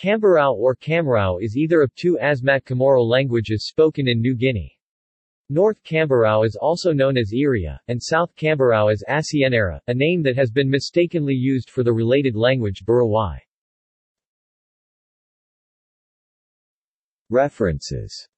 Kamberau or Kamrau is either of two Asmat Kamoro languages spoken in New Guinea. North Kamberau is also known as Iria, and South Kamberau as Asienara, a name that has been mistakenly used for the related language Buruwai. References